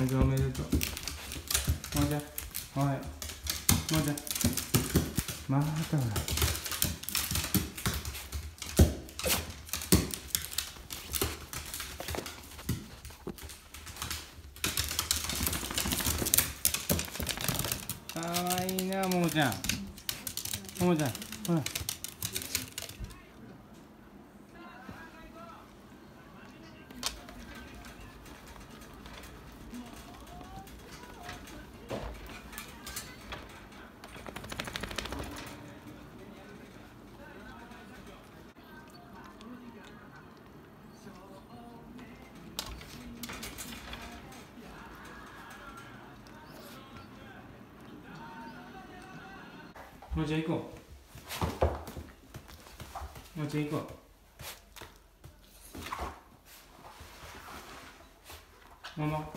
もじゃおめでとう。もじゃ。おはようもじゃ。またほらかわいいなももちゃん。ももちゃんほら。もうじゃあ行こうもうじゃあ行こうママ